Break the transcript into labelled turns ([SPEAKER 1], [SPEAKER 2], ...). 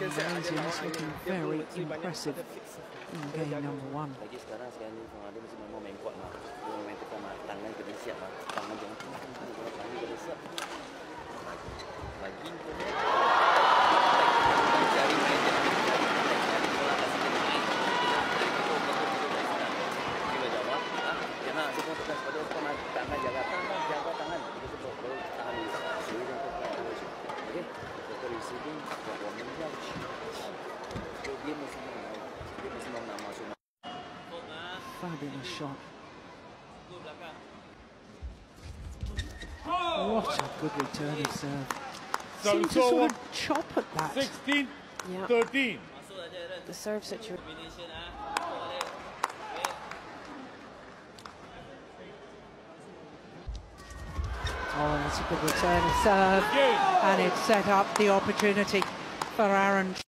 [SPEAKER 1] Malaysians looking very impressive in game number one.
[SPEAKER 2] Kita receiving, performing dia. Dia mesti dia mesti nak masuk
[SPEAKER 1] Fabulous shot. What a good return of serve.
[SPEAKER 3] So
[SPEAKER 1] Seemed to sort of chop at that.
[SPEAKER 3] 16,
[SPEAKER 4] Yeah.
[SPEAKER 3] 13.
[SPEAKER 4] The serve situation.
[SPEAKER 1] Oh, that's a good return of serve. And it set up the opportunity for Aaron